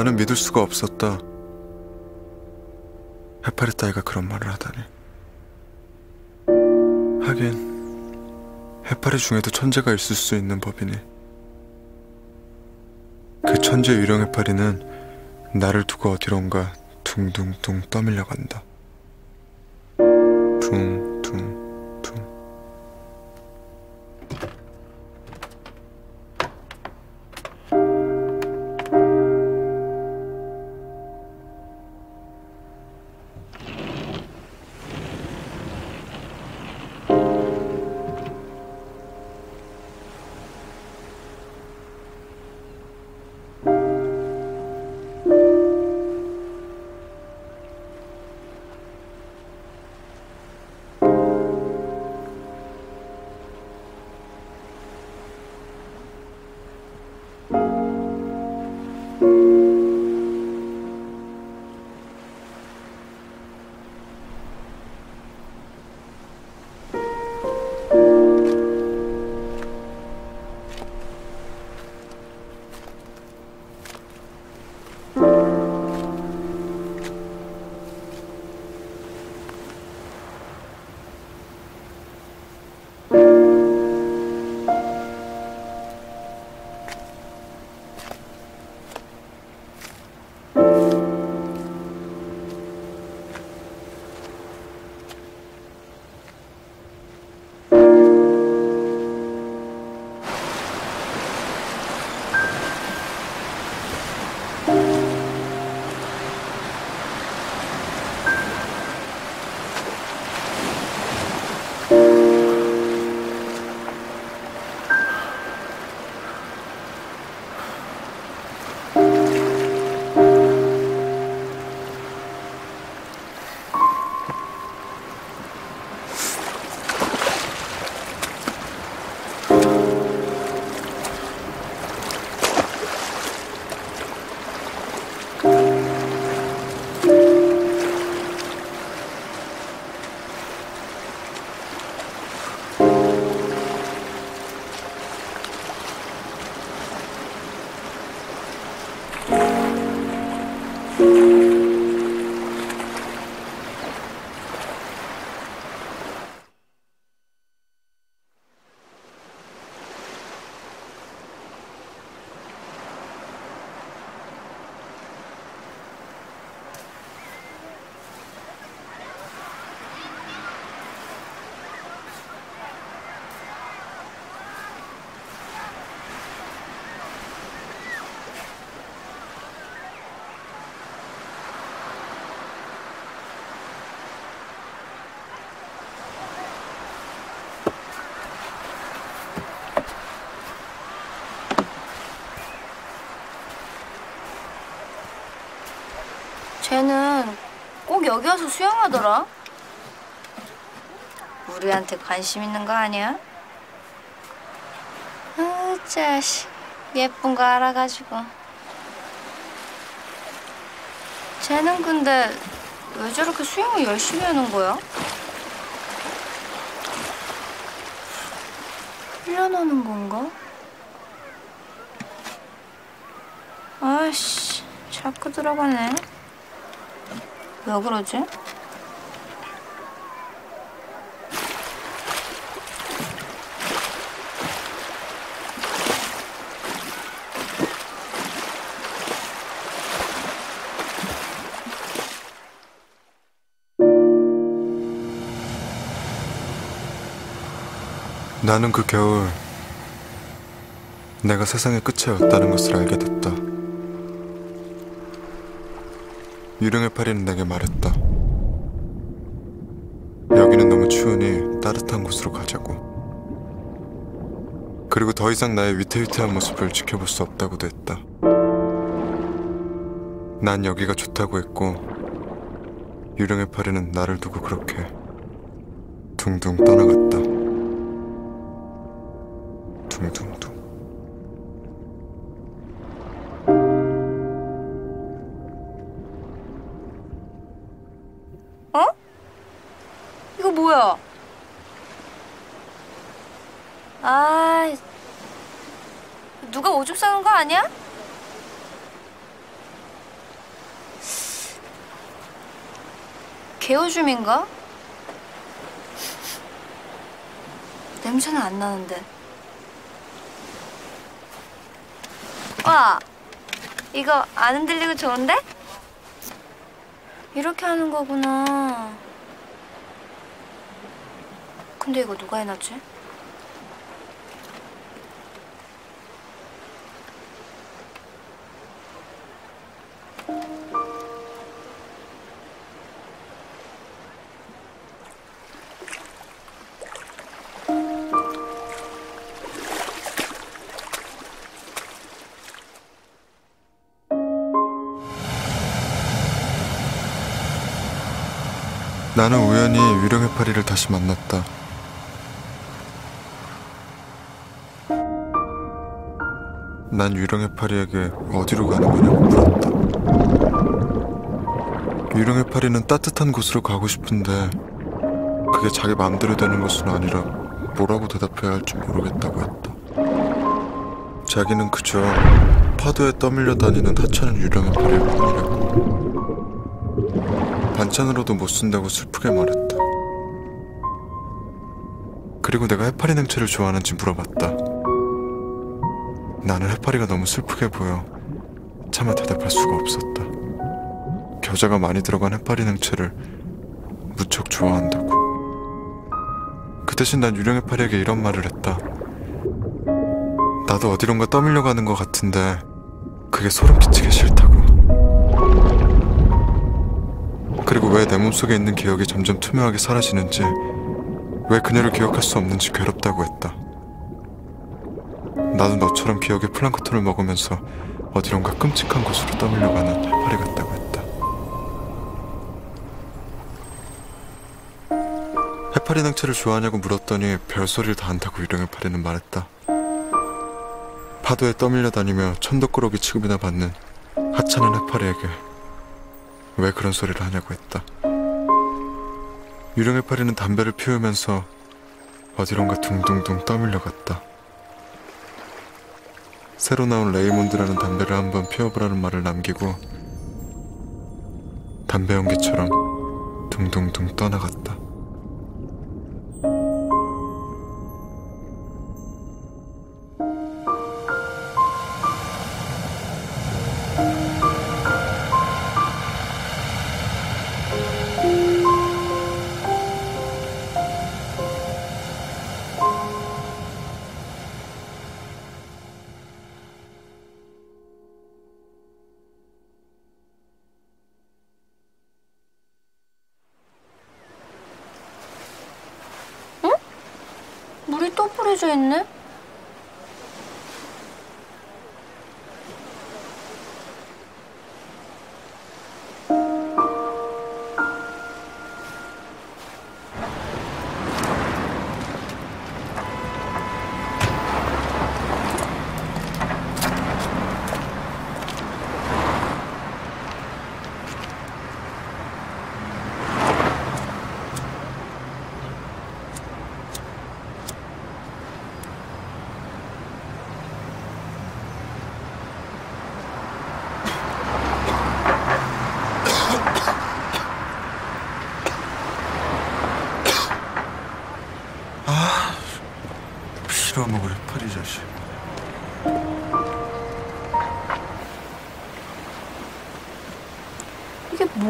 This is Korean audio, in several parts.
나는 믿을 수가 없었다. 해파리 따위가 그런 말을 하다니. 하긴 해파리 중에도 천재가 있을 수 있는 법이니. 그 천재 유령 해파리는 나를 두고 어디론가 둥둥둥 떠밀려 간다. 쟤는 꼭 여기 와서 수영하더라. 우리한테 관심 있는 거 아니야? 아, 자식. 예쁜 거 알아가지고. 쟤는 근데 왜 저렇게 수영을 열심히 하는 거야? 훈련하는 건가? 아이씨, 자꾸 들어가네. 왜 그러지? 나는 그 겨울 내가 세상의 끝이었다는 것을 알게 됐다. 유령의 파리는 내게 말했다. 여기는 너무 추우니 따뜻한 곳으로 가자고. 그리고 더 이상 나의 위태위태한 모습을 지켜볼 수 없다고도 했다. 난 여기가 좋다고 했고, 유령의 파리는 나를 두고 그렇게 둥둥 떠나갔다. 개오줌인가? 냄새는 안 나는데. 와, 이거 안 흔들리고 좋은데? 이렇게 하는 거구나. 근데 이거 누가 해놨지? 나는 우연히 유령의 파리를 다시 만났다. 난 유령의 파리에게 어디로 가는 거냐고 물었다. 유령의 파리는 따뜻한 곳으로 가고 싶은데 그게 자기 마음대로 되는 것은 아니라 뭐라고 대답해야 할지 모르겠다고 했다. 자기는 그저 파도에 떠밀려 다니는 하찮은 유령의 파리일 뿐이라고. 반찬으로도 못 쓴다고 슬프게 말했다. 그리고 내가 해파리 냉채를 좋아하는지 물어봤다. 나는 해파리가 너무 슬프게 보여 차마 대답할 수가 없었다. 겨자가 많이 들어간 해파리 냉채를 무척 좋아한다고. 그 대신 난 유령 해파리에게 이런 말을 했다. 나도 어디론가 떠밀려 가는 것 같은데 그게 소름 끼치게 싫다고. 그리고 왜 내 몸속에 있는 기억이 점점 투명하게 사라지는지 왜 그녀를 기억할 수 없는지 괴롭다고 했다. 나도 너처럼 기억의 플랑크톤을 먹으면서 어디론가 끔찍한 곳으로 떠밀려가는 해파리 같다고 했다. 해파리 냉채를 좋아하냐고 물었더니 별소리를 다 한다고 유령의 파리는 말했다. 파도에 떠밀려 다니며 천덕꾸러기 취급이나 받는 하찮은 해파리에게 왜 그런 소리를 하냐고 했다. 유령의 파리는 담배를 피우면서 어디론가 둥둥둥 떠밀려 갔다. 새로 나온 레이몬드라는 담배를 한번 피워보라는 말을 남기고 담배 연기처럼 둥둥둥 떠나갔다. 또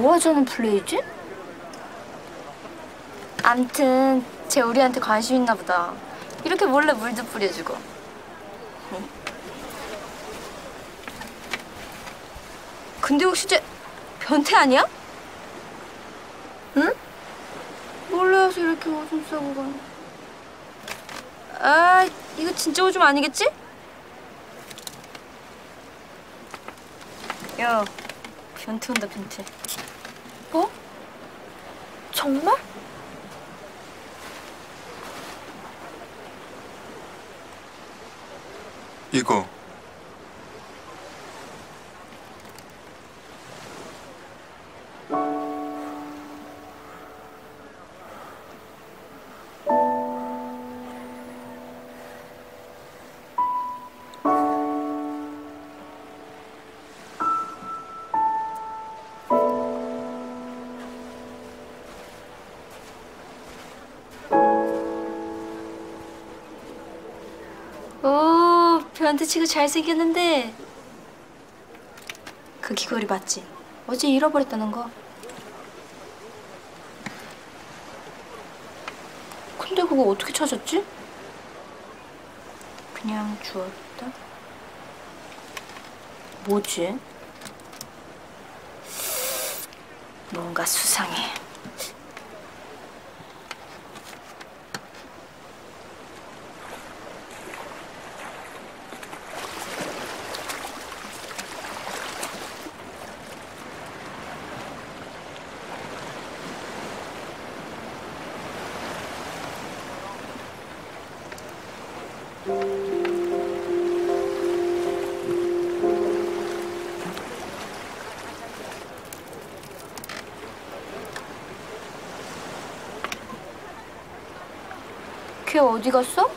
뭐 하자는 플레이지? 암튼 쟤 우리한테 관심 있나 보다. 이렇게 몰래 물도 뿌려주고. 응? 근데 혹시 쟤 변태 아니야? 응? 몰래 와서 이렇게 오줌 싸고 가. 아, 이거 진짜 오줌 아니겠지? 야, 변태 온다 변태. 뭐? 정말? 이거 런트치고 잘생겼는데 그 귀걸이 맞지? 어제 잃어버렸다는 거 근데 그거 어떻게 찾았지? 그냥 주웠다? 뭐지? 뭔가 수상해 어디 갔어?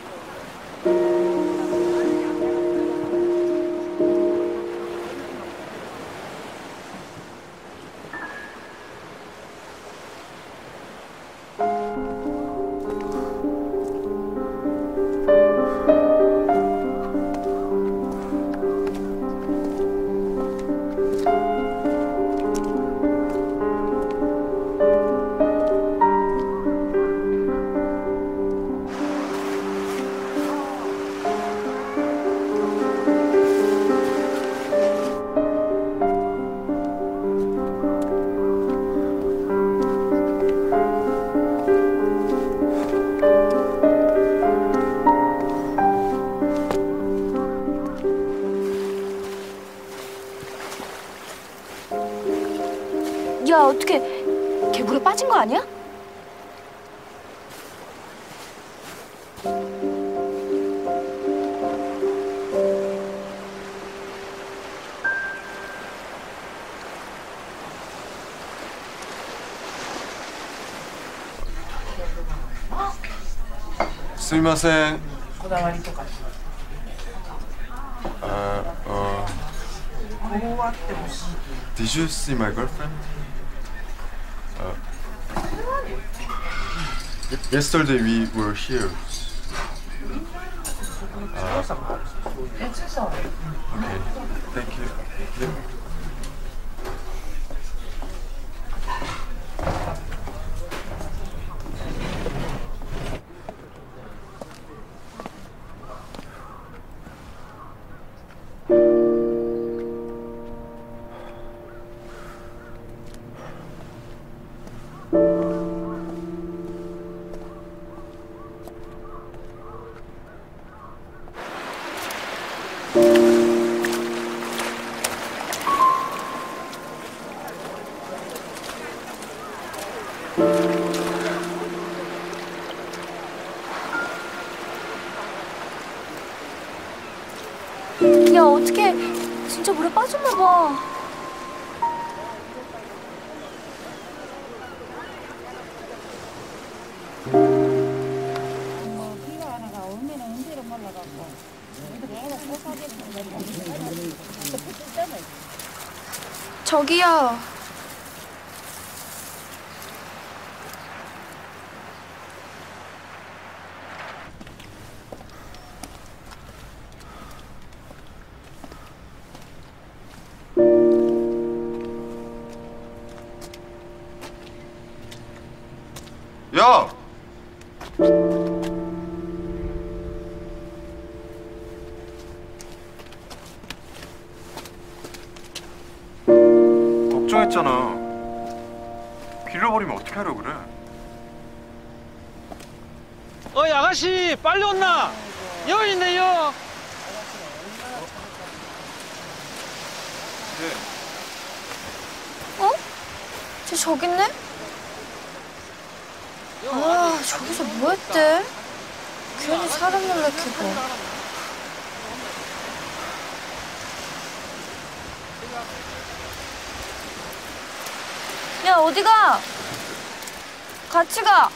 すみませんこだわりとかああこうあってほしい Did you see my girlfriend? Uh, yesterday we were here. It's all right. Okay. Thank you. Thank you. 있네? 아 저기서 뭐 했대? 괜히 사람 놀래키고. 야 어디 가? 같이 가.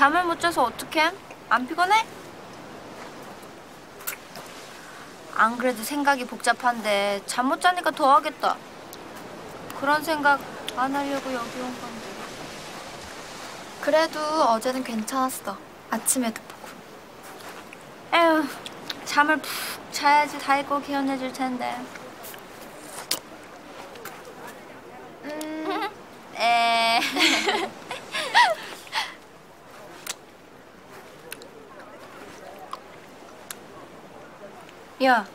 잠을 못 자서 어떡해? 안 피곤해? 안 그래도 생각이 복잡한데 잠 못 자니까 더 하겠다. 그런 생각 안 하려고 여기 온 건데. 그래도 어제는 괜찮았어. 아침에도 보고. 에휴, 잠을 푹 자야지 다 있고 개운해질 텐데. 음, 에. 야,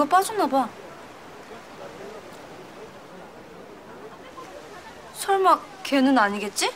누가 빠졌나 봐. 설마 걔는 아니겠지?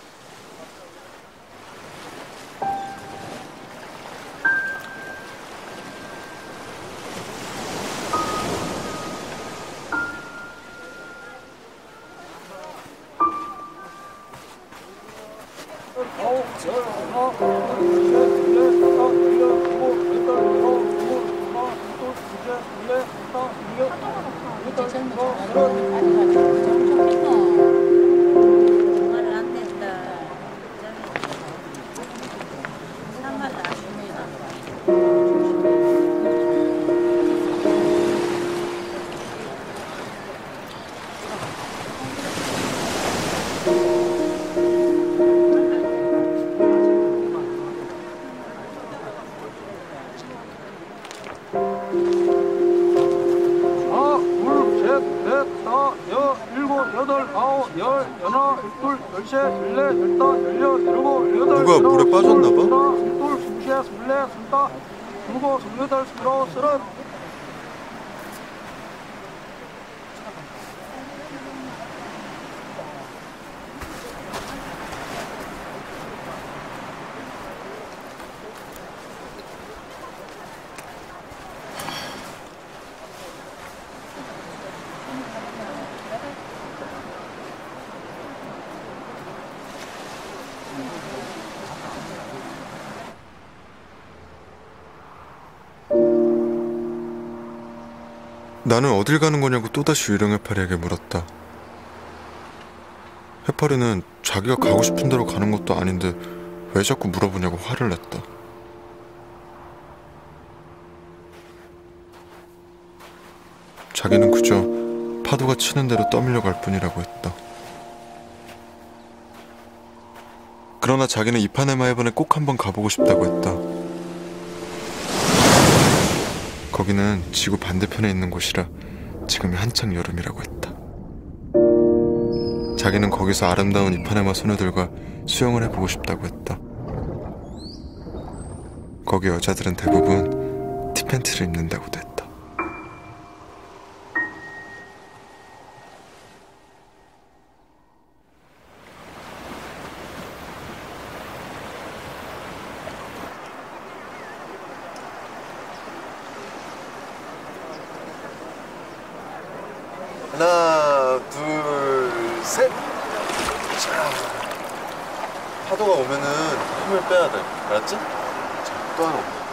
나는 어딜 가는 거냐고 또다시 유령 해파리에게 물었다. 해파리는 자기가 가고 싶은 대로 가는 것도 아닌데 왜 자꾸 물어보냐고 화를 냈다. 자기는 그저 파도가 치는 대로 떠밀려 갈 뿐이라고 했다. 그러나 자기는 이파네마 해변에 꼭 한번 가보고 싶다고 했다. 거기는 지구 반대편에 있는 곳이라 지금이 한창 여름이라고 했다. 자기는 거기서 아름다운 이파네마 소녀들과 수영을 해보고 싶다고 했다. 거기 여자들은 대부분 티팬티를 입는다고도 했다. 하나, 둘, 셋. 자, 파도가 오면은 힘을 빼야 돼. 알았지? 자, 또 하나. 온다.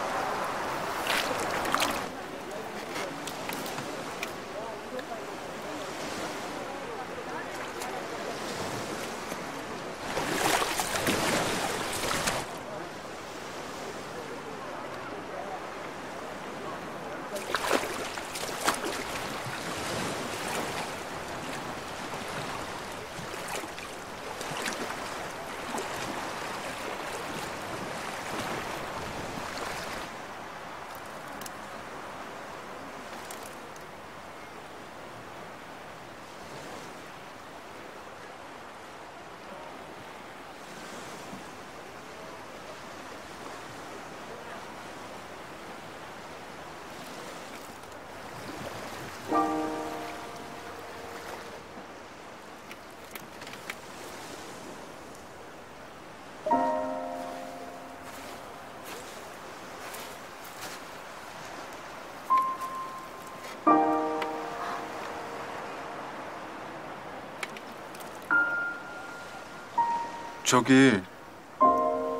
저기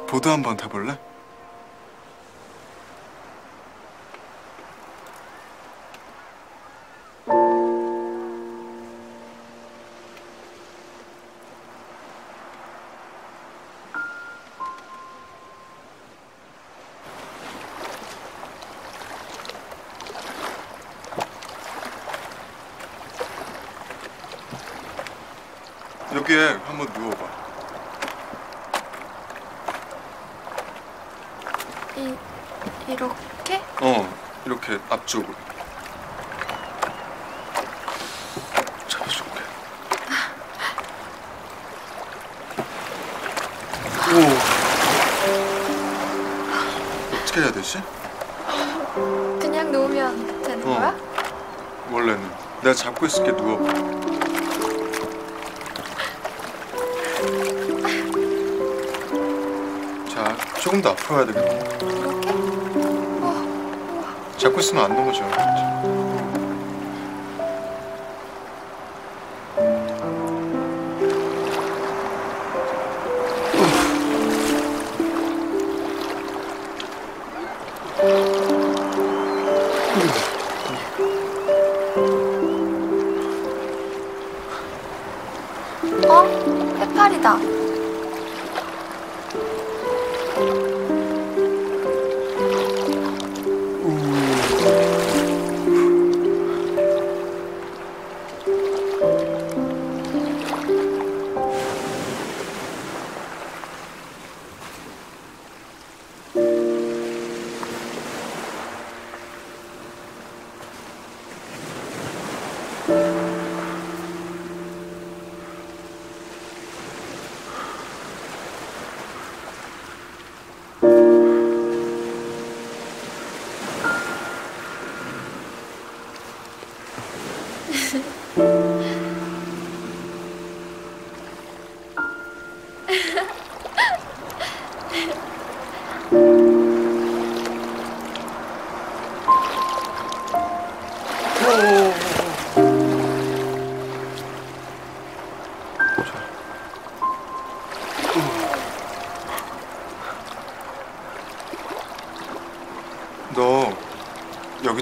보드 한번 타볼래? 이 이렇게? 어, 이렇게 앞쪽으로. 잡아줄게. 오. 어떻게 해야 되지? 그냥 놓으면 되는 어. 거야? 원래는 내가 잡고 있을게 누워 조금 더 앞으로 가야 되겠다. 이렇게? 어, 잡고 있으면 안 넘어져.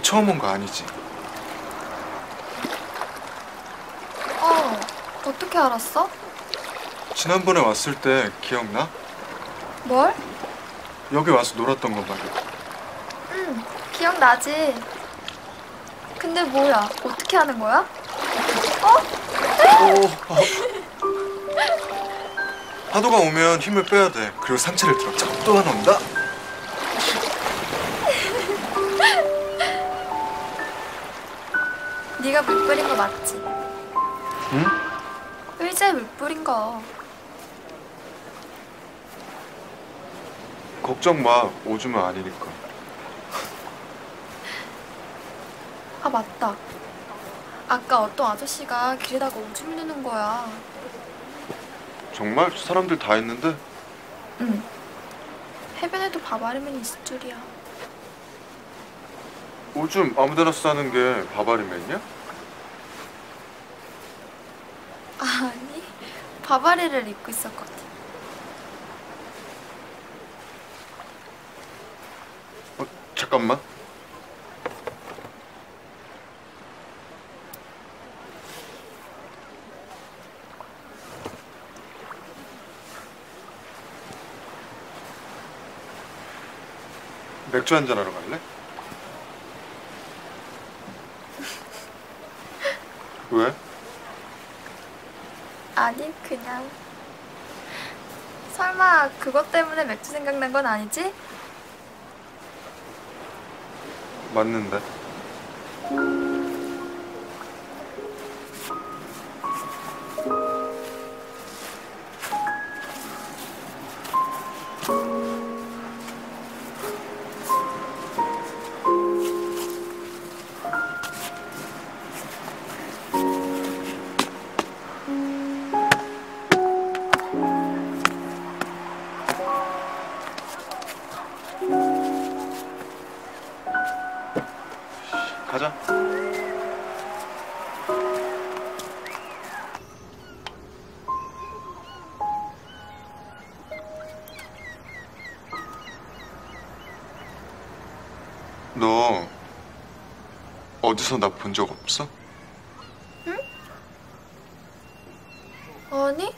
여기 처음 온 거 아니지? 어, 어떻게 알았어? 지난번에 왔을 때 기억나? 뭘? 여기 와서 놀았던 거 말이야. 응, 기억나지. 근데 뭐야? 어떻게 하는 거야? 파도가 오면 힘을 빼야 돼. 그리고 상체를 들어. 자, 또 하나 온다. 걱정 마. 오줌은 아니니까. 아 맞다. 아까 어떤 아저씨가 길에다가 오줌 누는 거야. 정말 사람들 다 있는데 응. 해변에도 바바리맨 있을 줄이야. 오줌 아무데나 싸는 게 바바리맨이야? 아니, 바바리를 입고 있었거든. 어, 잠깐만. 맥주 한잔 하러 갈래? 왜? 아니, 그냥. 설마 그것 때문에 맥주 생각난 건 아니지? 맞는데. 어디서 나 본 적 없어? 응? 아니?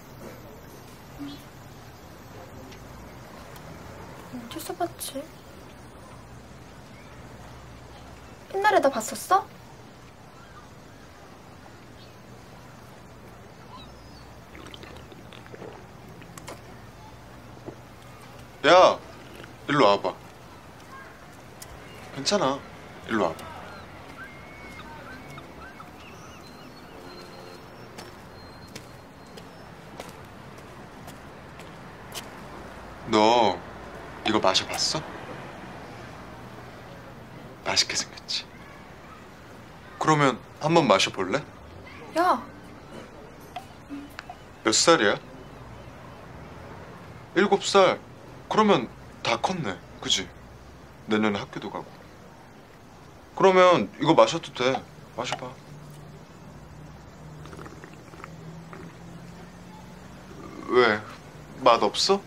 어디서 봤지? 옛날에 나 봤었어? 야, 일로 와봐. 괜찮아. 마셔볼래? 야, 몇 살이야? 일곱 살. 그러면 다 컸네. 그지? 내년에 학교도 가고. 그러면 이거 마셔도 돼. 마셔봐. 왜? 맛 없어?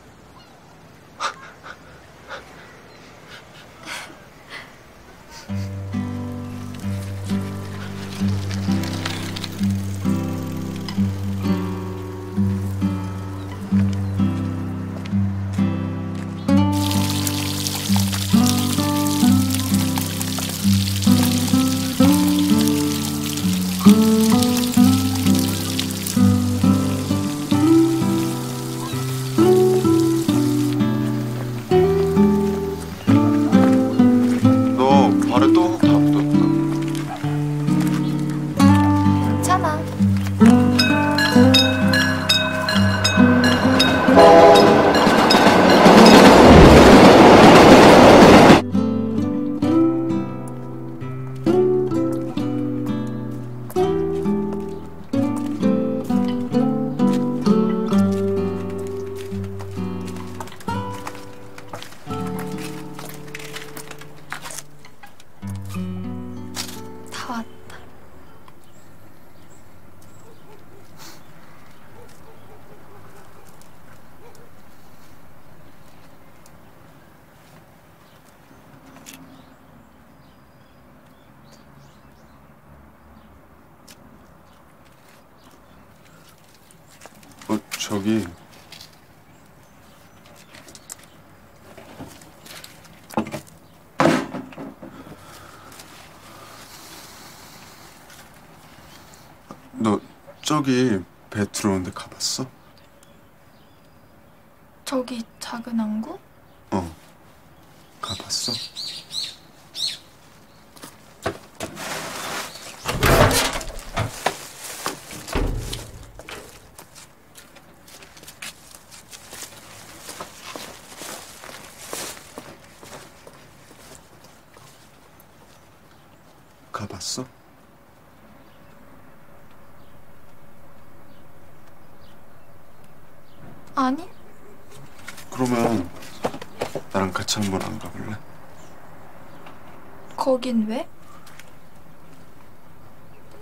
저기 배 들어오는데 가봤어? 저기 작은 항구? 어. 가봤어? 가봤어? 아니, 그러면 나랑 같이 한번 안 가볼래? 거긴 왜?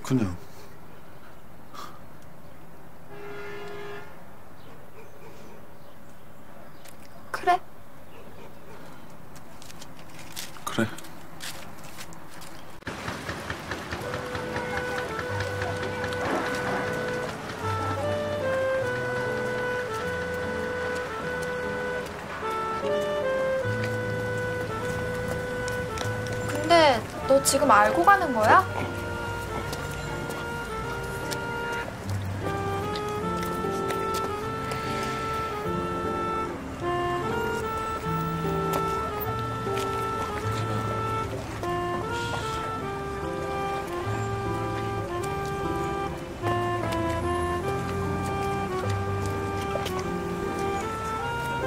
그냥 지금 알고 가는 거야?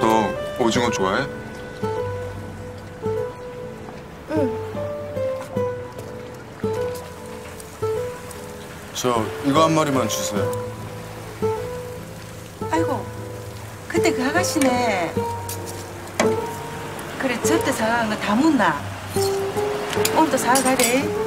너 오징어 좋아해? 저 이거 한 마리만 주세요. 아이고, 그때 그 아가씨네. 그래, 저때 사간 거 다 묻나? 오늘도 사가래.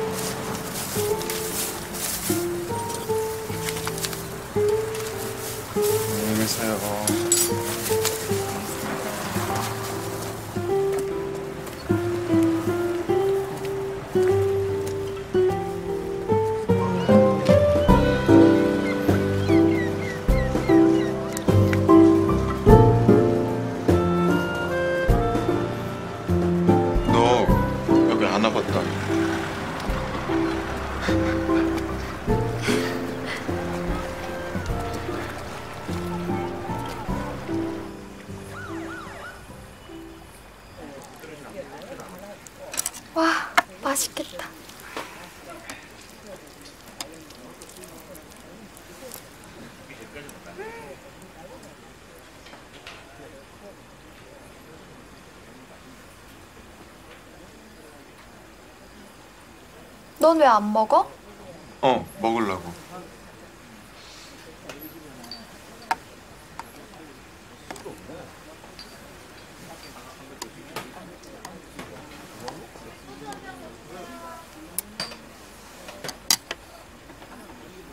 넌 왜 안 먹어? 어, 먹으려고.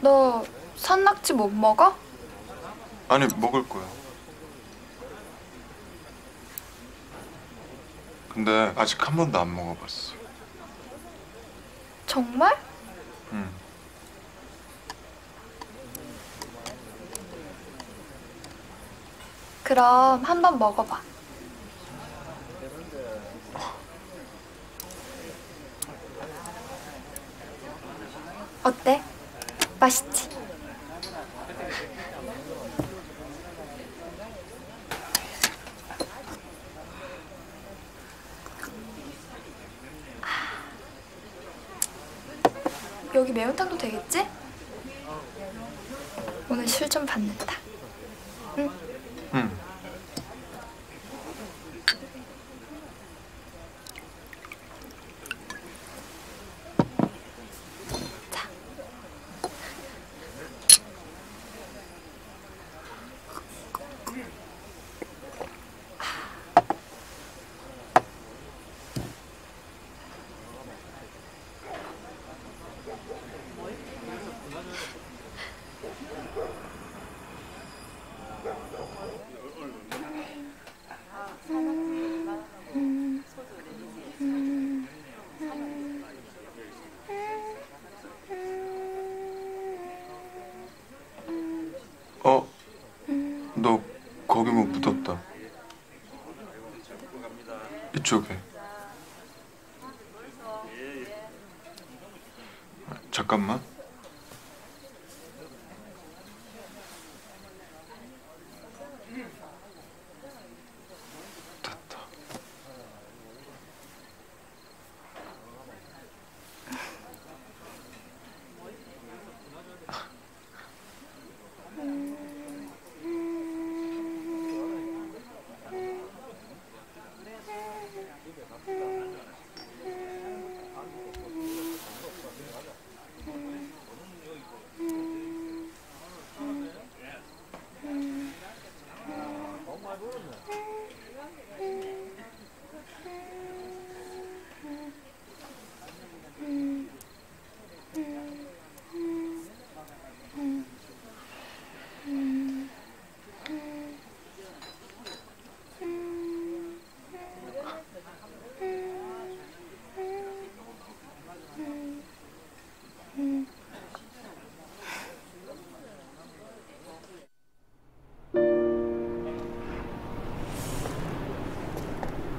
너 산낙지 못 먹어? 아니, 먹을 거야. 근데 아직 한 번도 안 먹어봤어. 정말? 응. 그럼 한번 먹어봐.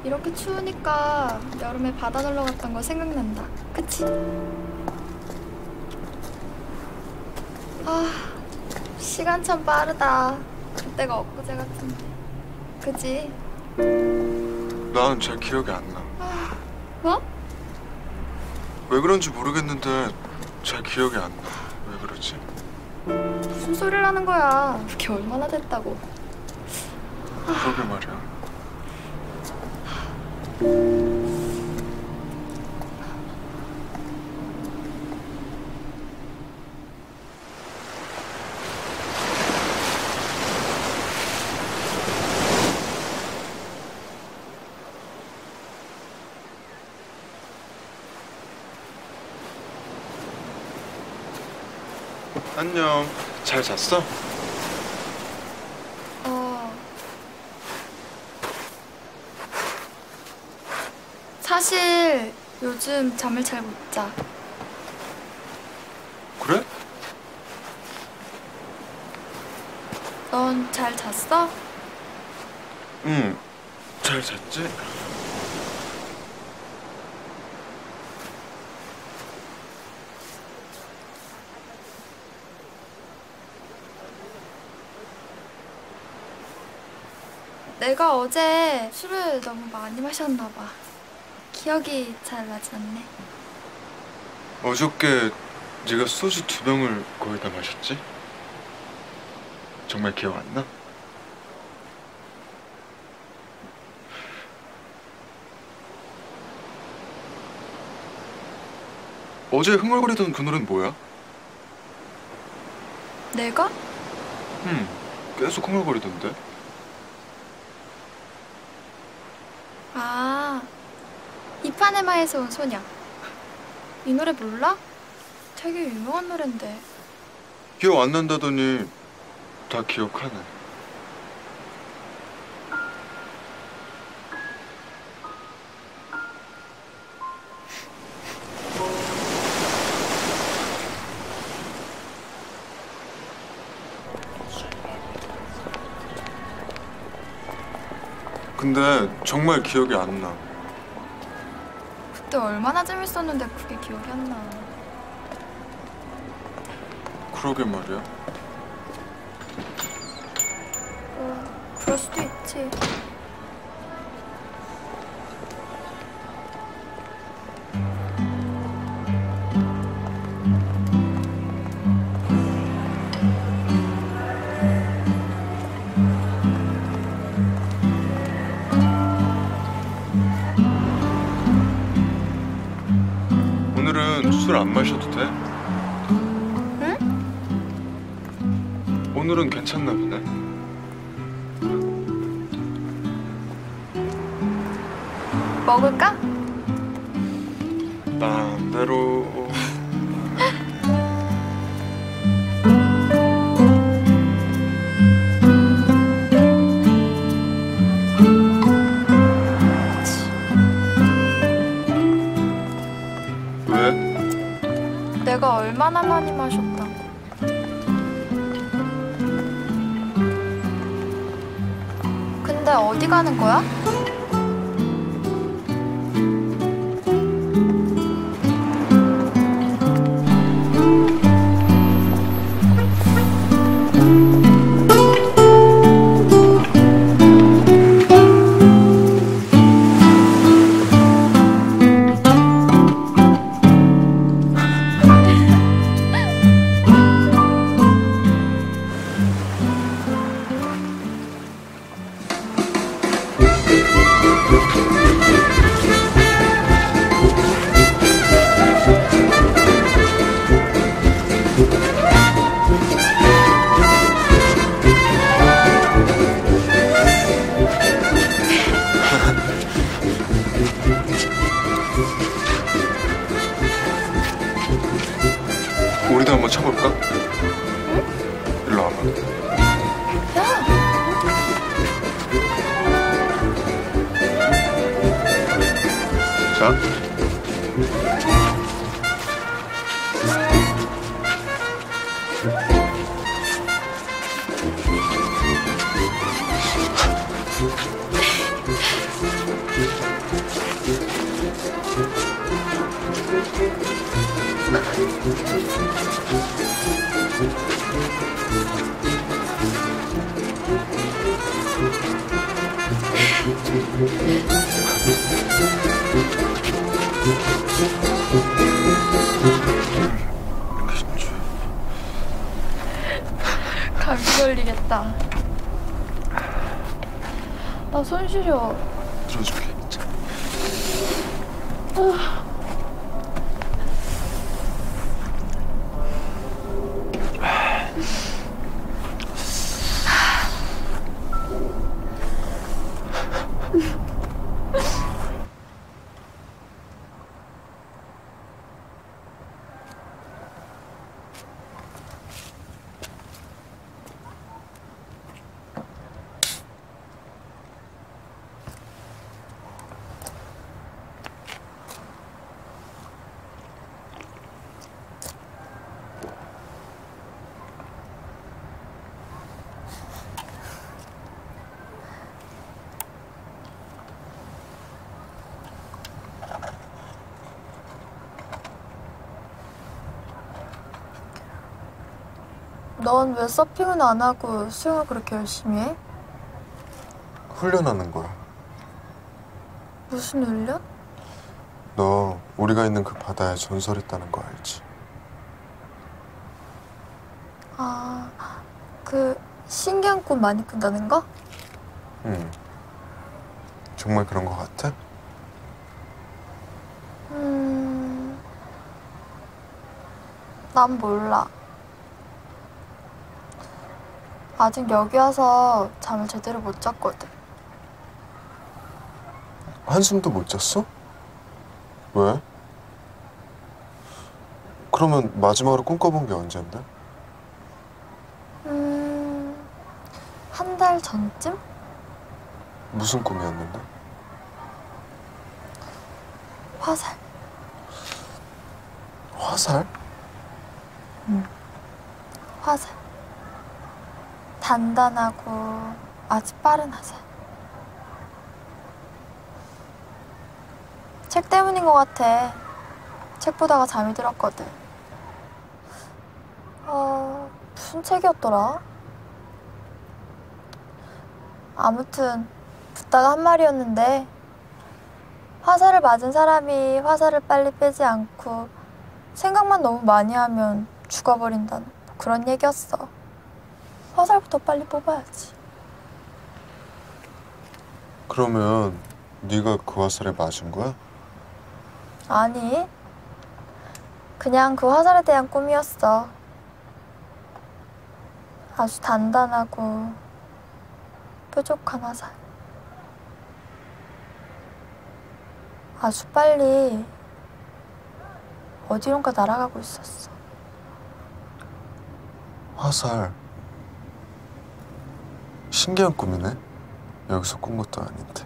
이렇게 추우니까 여름에 바다 놀러 갔던 거 생각난다. 그치? 아, 시간 참 빠르다. 그때가 엊그제 같은데. 그지? 나는 잘 기억이 안 나. 뭐? 왜 그런지 모르겠는데 잘 기억이 안 나. 왜 그러지? 무슨 소리를 하는 거야. 그게 얼마나 됐다고. 안녕. 잘 잤어? 어. 사실 요즘 잠을 잘 못 자. 그래? 넌 잘 잤어? 응. 잘 잤지? 내가 어제 술을 너무 많이 마셨나 봐. 기억이 잘 나지 않네. 어저께 네가 소주 두 병을 거의 다 마셨지? 정말 기억 안 나? 어제 흥얼거리던 그 노래는 뭐야? 내가? 응. 계속 흥얼거리던데. 아, 이 파네마에서 온 소녀. 이 노래 몰라? 되게 유명한 노랜데. 기억 안 난다더니 다 기억하네. 근데 정말 기억이 안 나. 그때 얼마나 재밌었는데 그게 기억이 안 나. 그러게 말이야. 뭐, 그럴 수도 있지. 안 마셔도 돼? 응? 오늘은 괜찮나 보네. 먹을까? 거야? 넌 왜 서핑은 안 하고 수영을 그렇게 열심히 해? 훈련하는 거야. 무슨 훈련? 너 우리가 있는 그 바다에 전설 있다는 거 알지? 아, 그 신기한 꿈 많이 꾼다는 거? 응. 정말 그런 거 같아? 음, 난 몰라. 아직 여기 와서 잠을 제대로 못 잤거든. 한숨도 못 잤어? 왜? 그러면 마지막으로 꿈꿔본 게 언젠데? 음, 한 달 전쯤? 무슨 꿈이었는데? 화살. 화살? 화살. 단단하고 아주 빠른 화살. 책 때문인 것 같아. 책 보다가 잠이 들었거든. 어, 무슨 책이었더라? 아무튼 붙다가 한 말이었는데 화살을 맞은 사람이 화살을 빨리 빼지 않고 생각만 너무 많이 하면 죽어버린다는 뭐 그런 얘기였어. 화살부터 빨리 뽑아야지. 그러면 네가 그 화살에 맞은 거야? 아니, 그냥 그 화살에 대한 꿈이었어. 아주 단단하고 뾰족한 화살. 아주 빨리 어디론가 날아가고 있었어. 화살. 신기한 꿈이네. 여기서 꾼 것도 아닌데.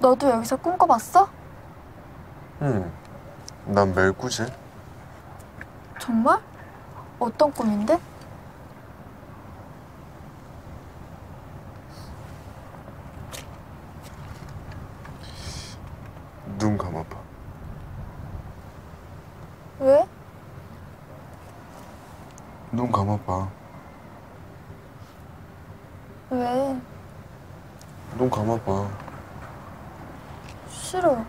너도 여기서 꿈꿔봤어? 응. 난 매일 꾸지. 정말? 어떤 꿈인데? 눈 감아봐. 왜? 눈 감아봐. 왜? 눈 감아봐. 싫어.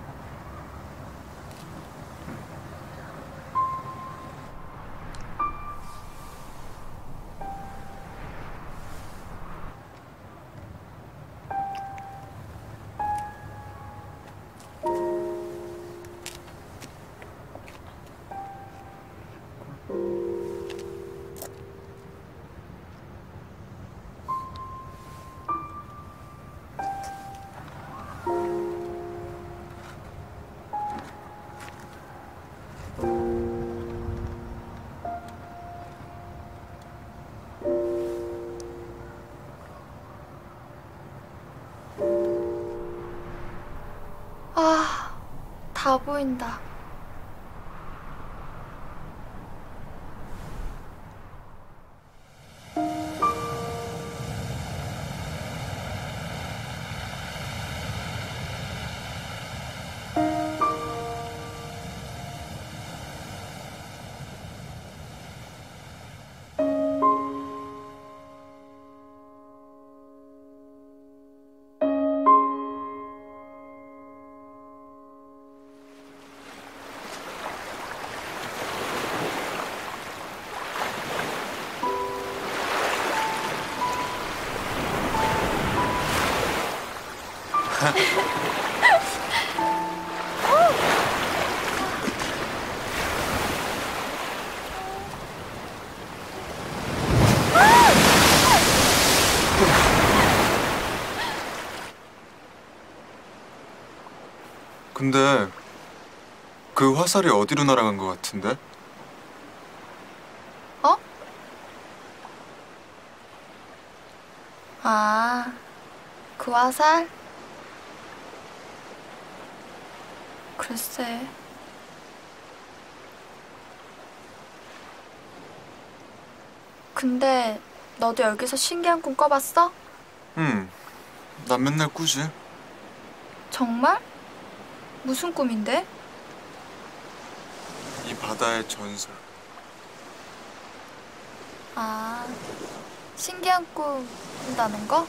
다 보인다. 그 화살이 어디로 날아간 것 같은데? 어? 아, 그 화살? 글쎄. 근데 너도 여기서 신기한 꿈 꿔봤어? 응. 난 맨날 꾸지. 정말? 무슨 꿈인데? 이 바다의 전설. 아, 신기한 꿈 꾼다는 거?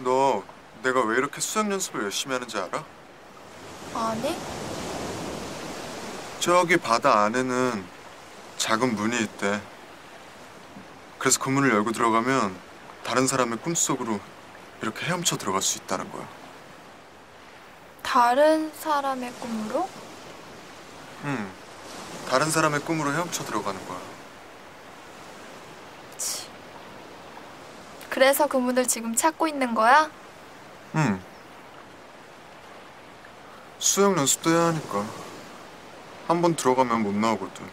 너 내가 왜 이렇게 수영 연습을 열심히 하는지 알아? 아니? 저기 바다 안에는 작은 문이 있대. 그래서 그 문을 열고 들어가면 다른 사람의 꿈속으로 이렇게 헤엄쳐 들어갈 수 있다는 거야. 다른 사람의 꿈으로? 응. 다른 사람의 꿈으로 헤엄쳐 들어가는 거야. 그래서 그 문을 지금 찾고 있는 거야? 응. 수영 연습도 해야 하니까. 한 번 들어가면 못 나오거든.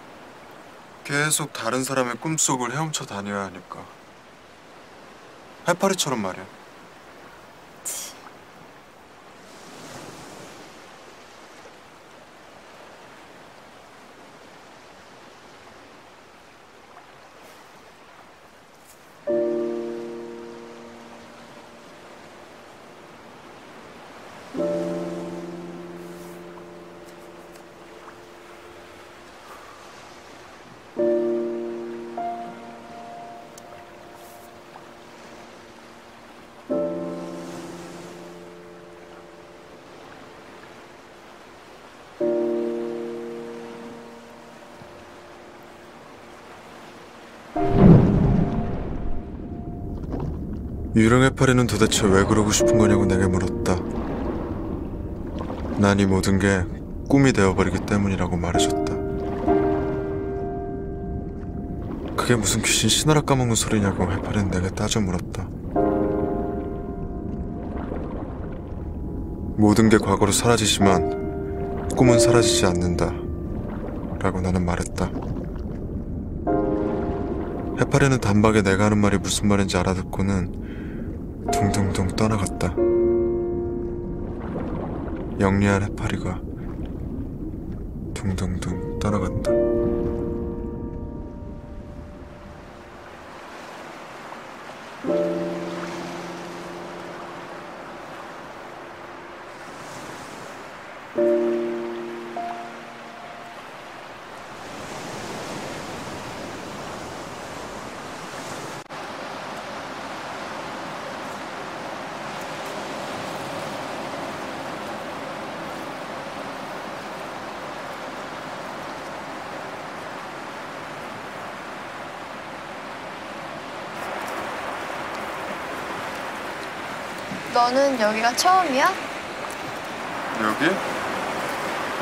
계속 다른 사람의 꿈속을 헤엄쳐 다녀야 하니까. 해파리처럼 말이야. 유령 해파리는 도대체 왜 그러고 싶은 거냐고 내게 물었다. 난 이 모든 게 꿈이 되어버리기 때문이라고 말해줬다. 그게 무슨 귀신 신하라 까먹는 소리냐고 해파리는 내게 따져 물었다. 모든 게 과거로 사라지지만 꿈은 사라지지 않는다. 라고 나는 말했다. 해파리는 단박에 내가 하는 말이 무슨 말인지 알아듣고는 둥둥둥 떠나갔다. 영리한 해파리가 둥둥둥 떠나간다. 너는 여기가 처음이야? 여기?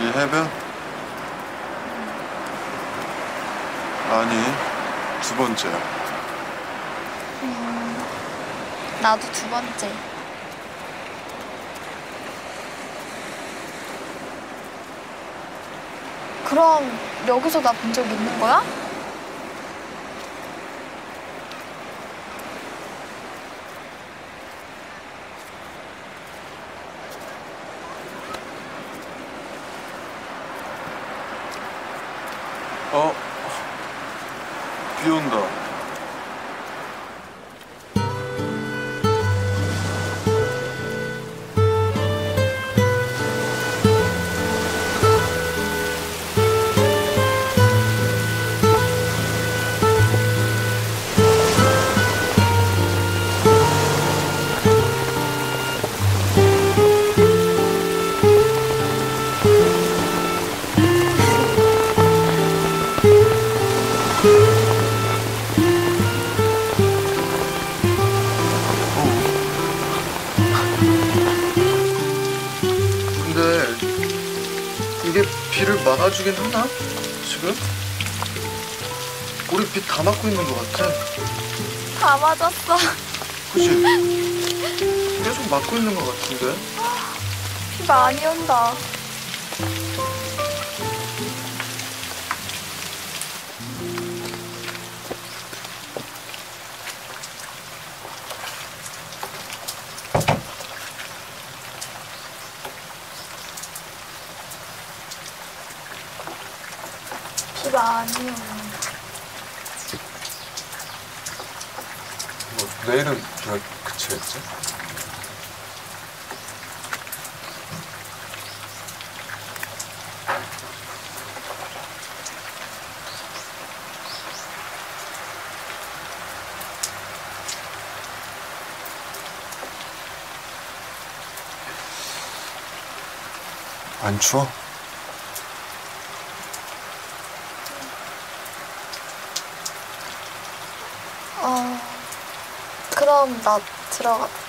이 해변? 아니, 두 번째야. 나도 두 번째. 그럼 여기서 나 본 적 있는 거야? 막아주긴 하나? 지금? 우리 비다 막고 있는 것 같아. 다 맞았어. 그치? 계속 막고 있는 것 같은데? 비 많이 온다. 비 많이 온다. 뭐, 내일은 비가 그치겠지? 안 추워? 어, 그럼 나 들어가. 그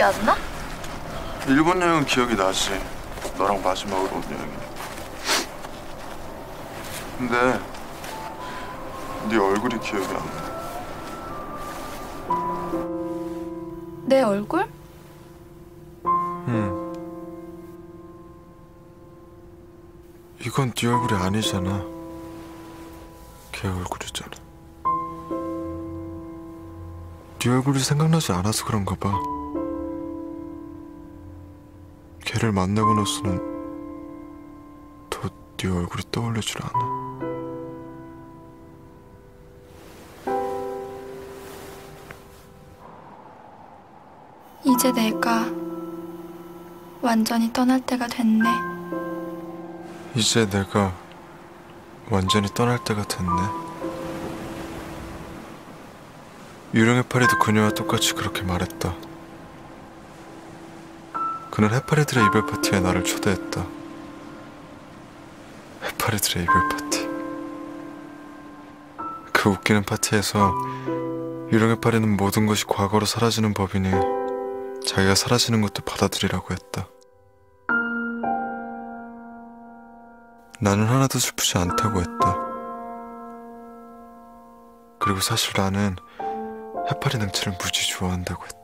기억이 안 나? 일본 여행은 기억이 나지. 너랑 마지막으로 온 여행이. 근데 네 얼굴이 기억이 안 나. 내 얼굴? 응. 이건 네 얼굴이 아니잖아. 걔 얼굴이잖아. 네 얼굴이 생각나지 않아서 그런가 봐. 걔를 만나고 나서는 더 네 얼굴이 떠올리질 않아. 이제 내가 완전히 떠날 때가 됐네. 이제 내가 완전히 떠날 때가 됐네. 유령 해파리도 그녀와 똑같이 그렇게 말했다. 그는 해파리들의 이별 파티에 나를 초대했다. 해파리들의 이별 파티. 그 웃기는 파티에서 유령 해파리는 모든 것이 과거로 사라지는 법이니 자기가 사라지는 것도 받아들이라고 했다. 나는 하나도 슬프지 않다고 했다. 그리고 사실 나는 해파리 냉채를 무지 좋아한다고 했다.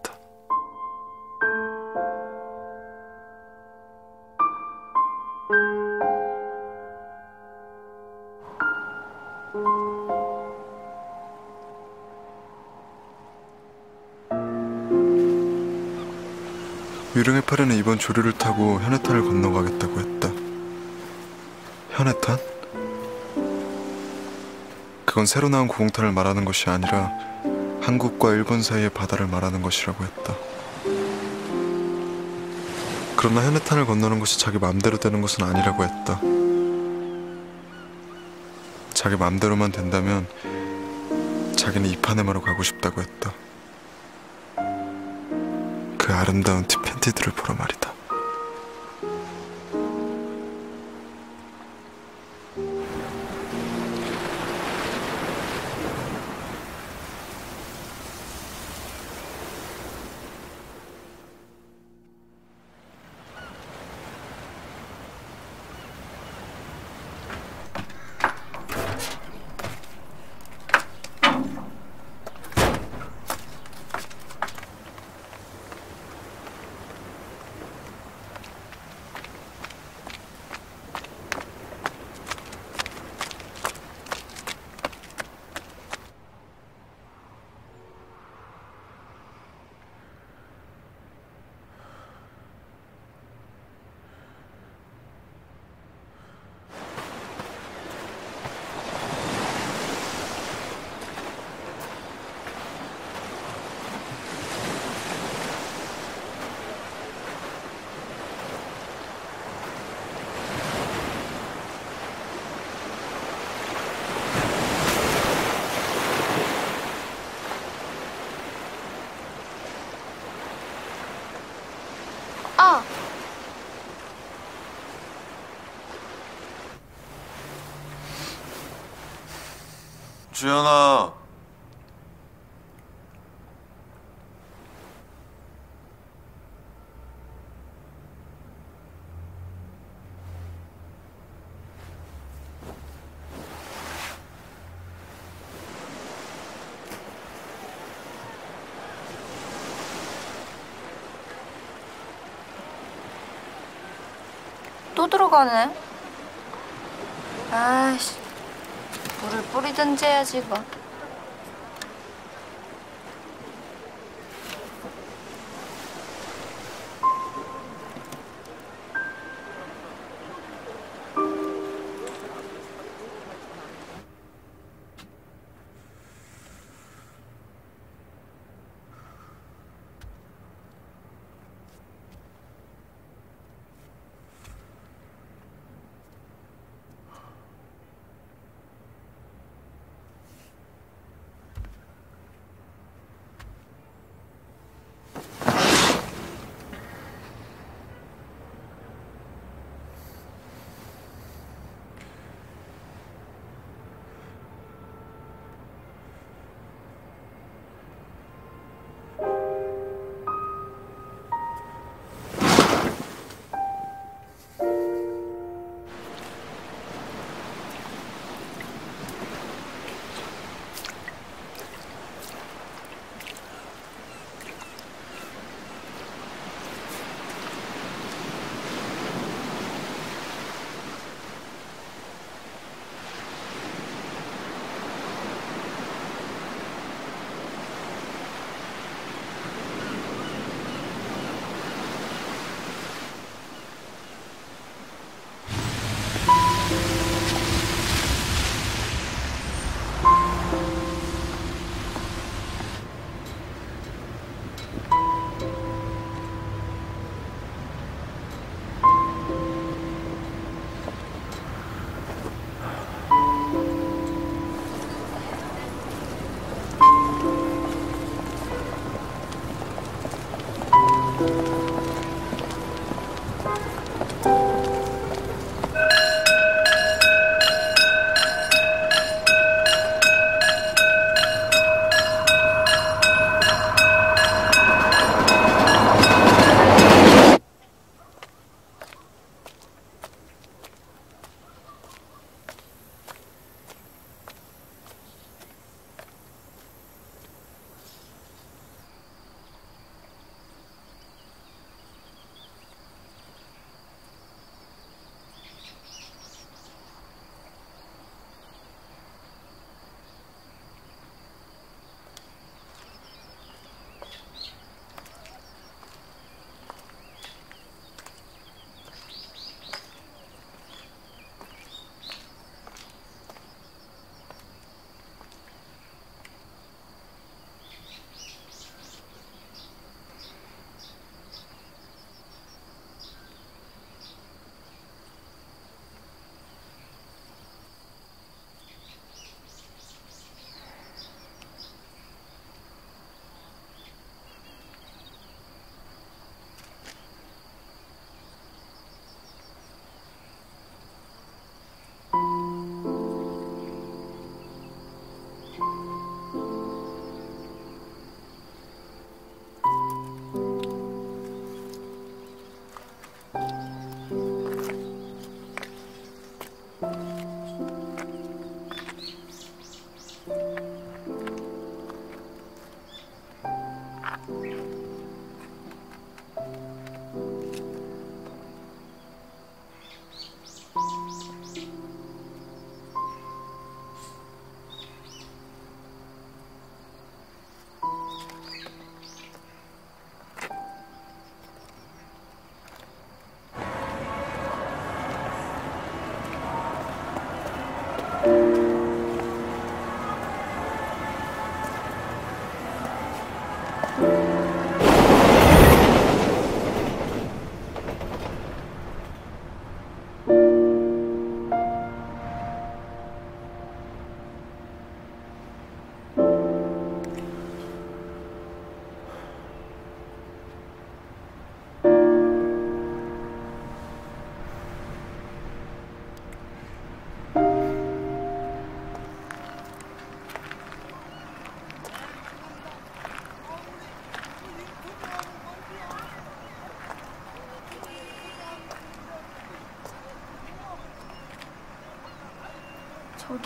유령 해파리는 이번 조류를 타고 현해탄을 건너가겠다고 했다. 현해탄? 그건 새로 나온 고공탄을 말하는 것이 아니라 한국과 일본 사이의 바다를 말하는 것이라고 했다. 그러나 현해탄을 건너는 것이 자기 마음대로 되는 것은 아니라고 했다. 자기 마음대로만 된다면 자기는 이파네마로 가고 싶다고 했다. 그 아름다운 티팬티들을 보러 말이다. 아! 주연아. 또 들어가네. 아이씨. 물을 뿌리든지 해야지, 이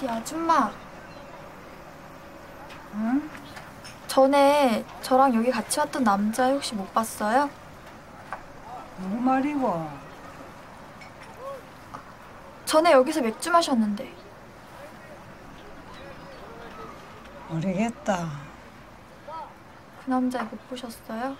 저기 아줌마. 응? 전에 저랑 여기 같이 왔던 남자 혹시 못 봤어요? 누구 말이고? 전에 여기서 맥주 마셨는데. 모르겠다. 그 남자 못 보셨어요?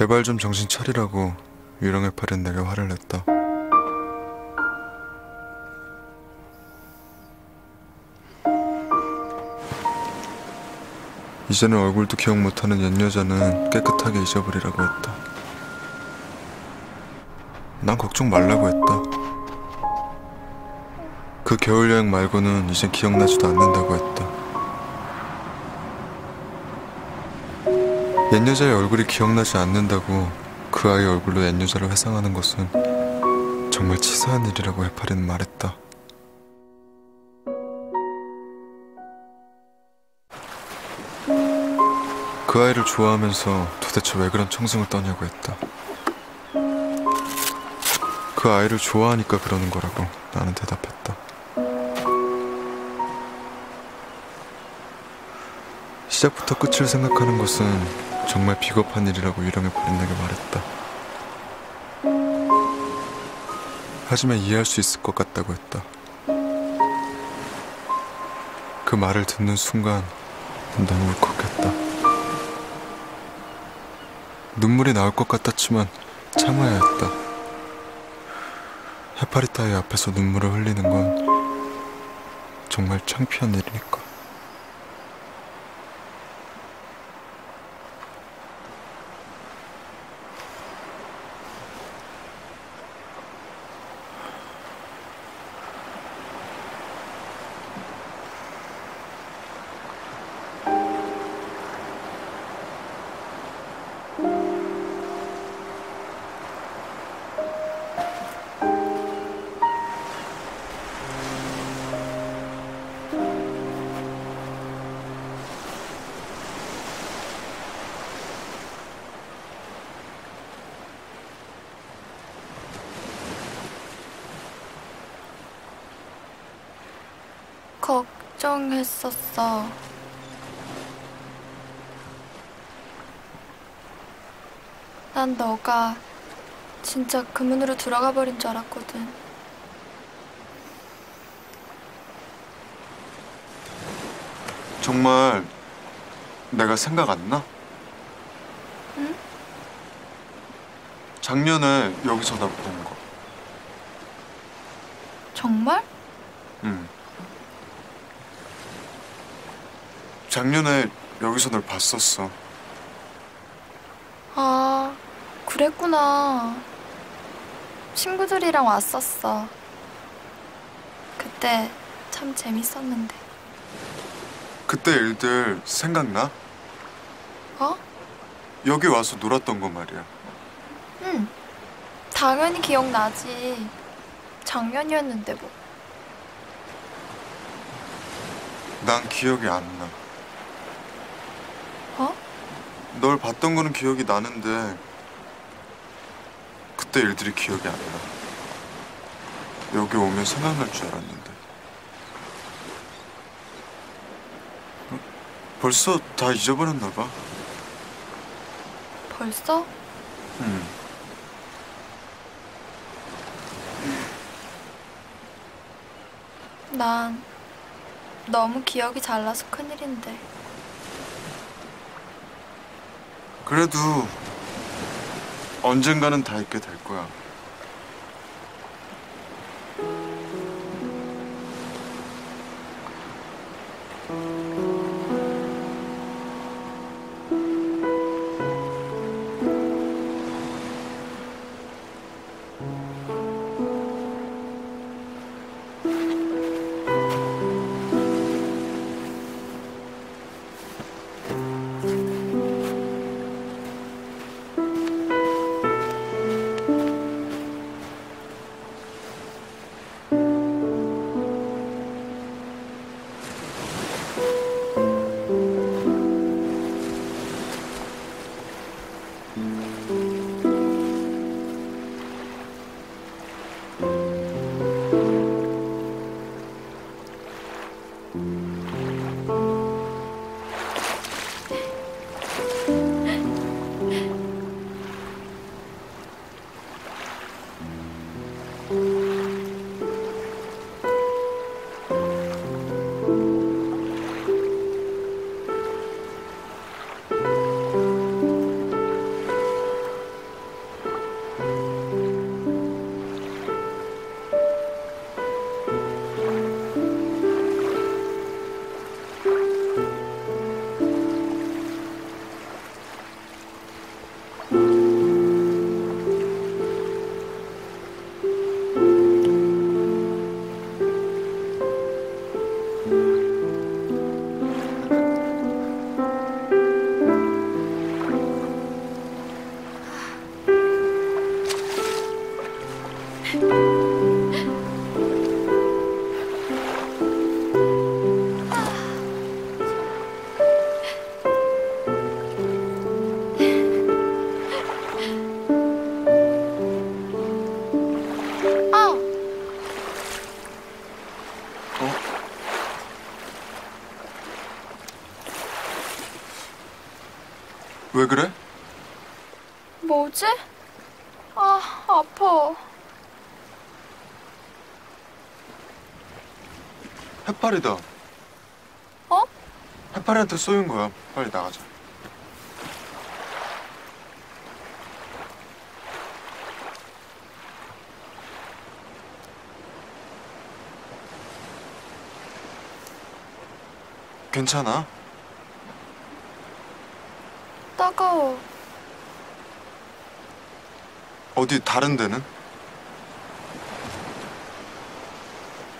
제발 좀 정신 차리라고 유령의 팔은 내게 화를 냈다. 이제는 얼굴도 기억 못하는 옛 여자는 깨끗하게 잊어버리라고 했다. 난 걱정 말라고 했다. 그 겨울 여행 말고는 이젠 기억나지도 않는다고 했다. 옛 여자의 얼굴이 기억나지 않는다고 그 아이 얼굴로 옛 여자를 회상하는 것은 정말 치사한 일이라고 해파리는 말했다. 그 아이를 좋아하면서 도대체 왜 그런 청승을 떠냐고 했다. 그 아이를 좋아하니까 그러는 거라고 나는 대답했다. 시작부터 끝을 생각하는 것은 정말 비겁한 일이라고 유령의 버린 내게 말했다. 하지만 이해할 수 있을 것 같다고 했다. 그 말을 듣는 순간 너무 울컥했다. 눈물이 나올 것 같았지만 참아야 했다. 해파리 따위 앞에서 눈물을 흘리는 건 정말 창피한 일이니까. 너가 진짜 그 문으로 들어가 버린 줄 알았거든. 정말 내가 생각 안 나? 응? 작년에 여기서 날본 거. 정말? 응. 작년에 여기서 널 봤었어. 아, 그랬구나. 친구들이랑 왔었어. 그때 참 재밌었는데. 그때 일들 생각나? 어? 여기 와서 놀았던 거 말이야. 응. 당연히 기억나지. 작년이었는데 뭐. 난 기억이 안 나. 어? 널 봤던 거는 기억이 나는데 그때 일들이 기억이 안 나. 여기 오면 생각날 줄 알았는데. 어? 벌써 다 잊어버렸나 봐. 벌써? 응. 난 너무 기억이 잘 나서 큰일인데. 그래도 언젠가는 다 잊게 될 거야. 뭐지? 아, 아파. 해파리다. 어? 해파리한테 쏘인 거야. 빨리 나가자. 괜찮아? 따가워. 어디 다른 데는?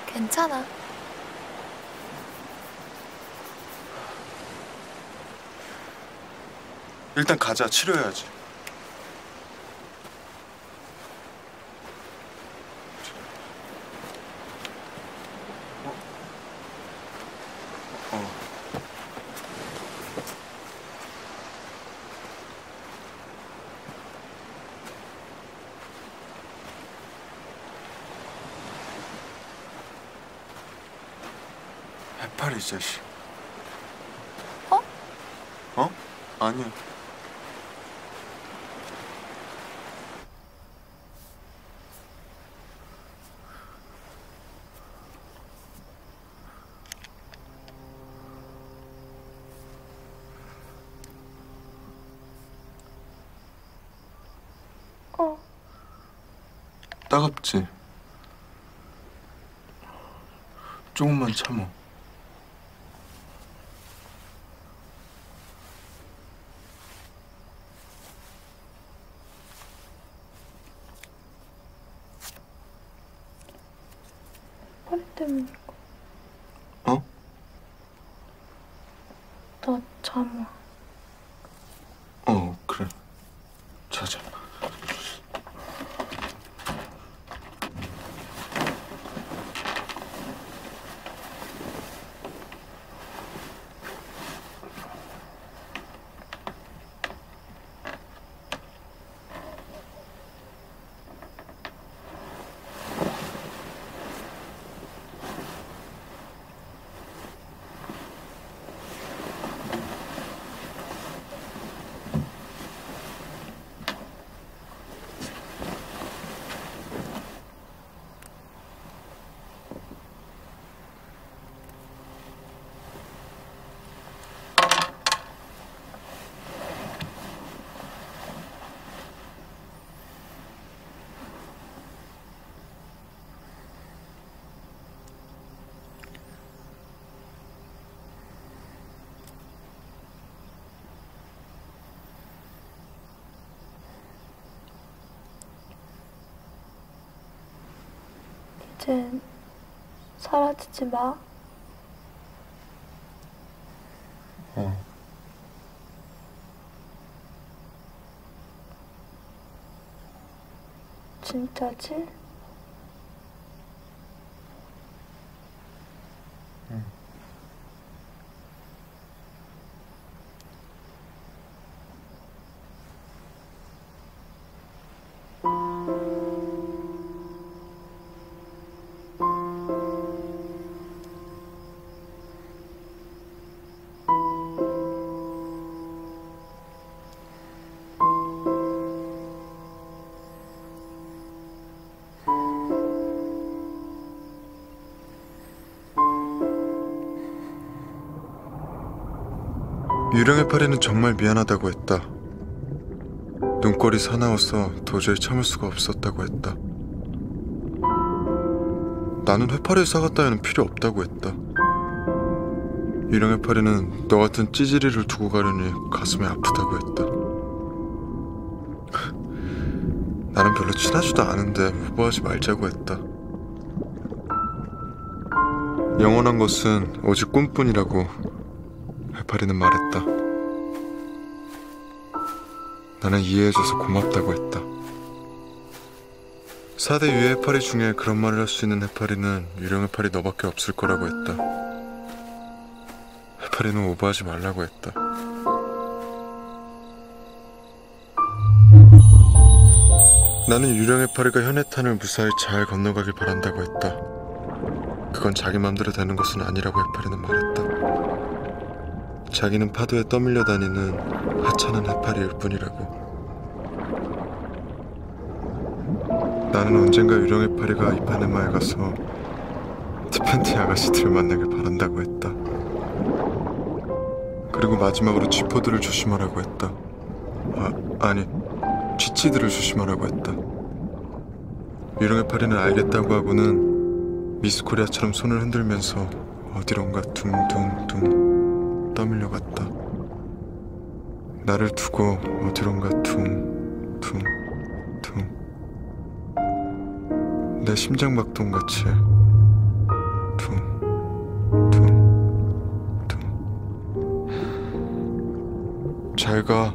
괜찮아. 일단 가자. 치료해야지. 자식. 어? 어? 아니야. 어. 따갑지? 조금만 참어. 허리 때문이고. 어? 나 잠아. 어, 그래. 자자. 이젠 사라지지 마. 어. 진짜지? 유령 해파리는 정말 미안하다고 했다. 눈꼴이 사나워서 도저히 참을 수가 없었다고 했다. 나는 사과 따위는 필요 없다고 했다. 유령 해파리는 너 같은 찌질이를 두고 가려니 가슴이 아프다고 했다. 나는 별로 친하지도 않은데 후보하지 말자고 했다. 영원한 것은 오직 꿈뿐이라고 해파리는 말했다. 나는 이해해줘서 고맙다고 했다. 4대 유해 해파리 중에 그런 말을 할 수 있는 해파리는 유령 해파리 너밖에 없을 거라고 했다. 해파리는 오버하지 말라고 했다. 나는 유령 해파리가 현해탄을 무사히 잘 건너가길 바란다고 했다. 그건 자기 맘대로 되는 것은 아니라고 해파리는 말했다. 자기는 파도에 떠밀려 다니는 하찮은 해파리일 뿐이라고. 나는 언젠가 유령 해파리가 이파네마에 가서 티팬티 아가씨들을 만나길 바란다고 했다. 그리고 마지막으로 쥐포들을 조심하라고 했다. 아, 아니, 쥐치들을 조심하라고 했다. 유령 해파리는 알겠다고 하고는 미스 코리아처럼 손을 흔들면서 어디론가 둥둥둥 떠밀려 갔다. 나를 두고 어디론가 둥 둥 둥. 내 심장 박동같이 둥 둥 둥. 잘 가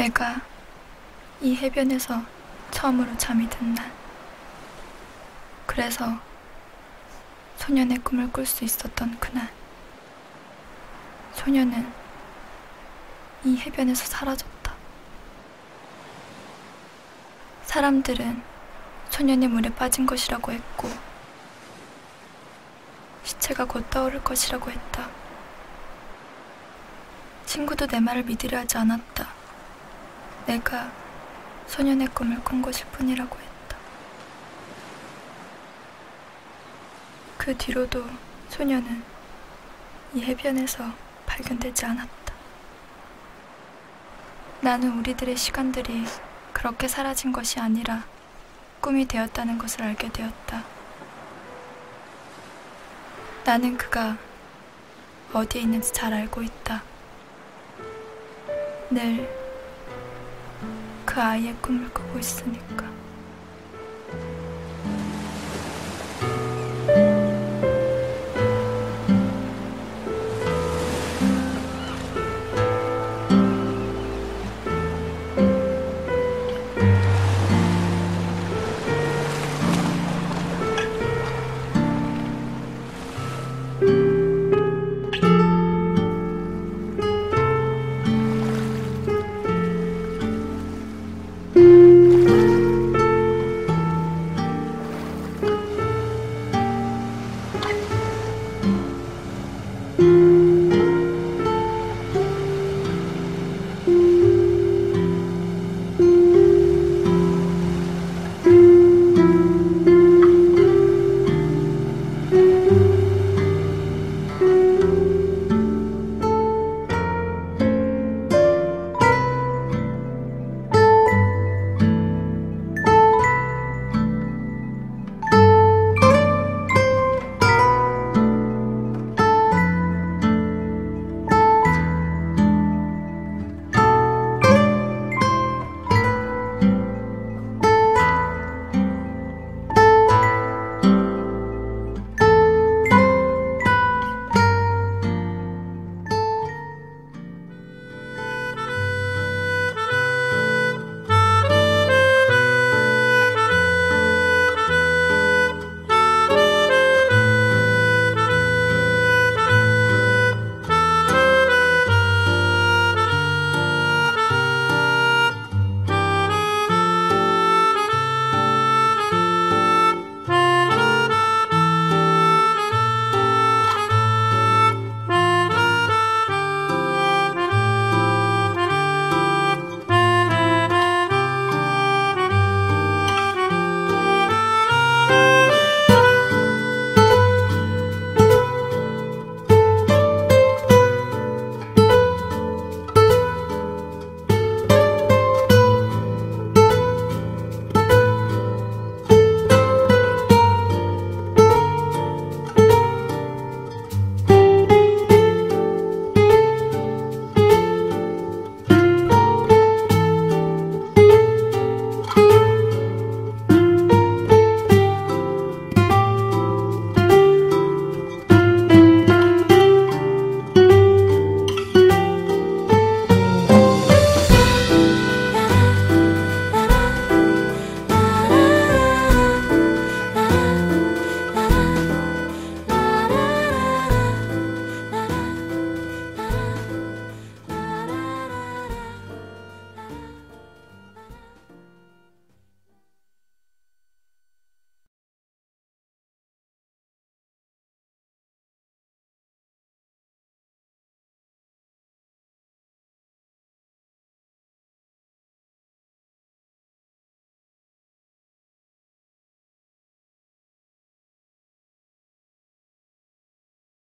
내가 이 해변에서 처음으로 잠이 든 날. 그래서 소년의 꿈을 꿀 수 있었던 그날. 소년은 이 해변에서 사라졌다. 사람들은 소년이 물에 빠진 것이라고 했고, 시체가 곧 떠오를 것이라고 했다. 친구도 내 말을 믿으려 하지 않았다. 내가 소년의 꿈을 꾼 것일 뿐이라고 했다. 그 뒤로도 소년은 이 해변에서 발견되지 않았다. 나는 우리들의 시간들이 그렇게 사라진 것이 아니라 꿈이 되었다는 것을 알게 되었다. 나는 그가 어디에 있는지 잘 알고 있다. 늘 그 아이의 꿈을 꾸고 있으니까.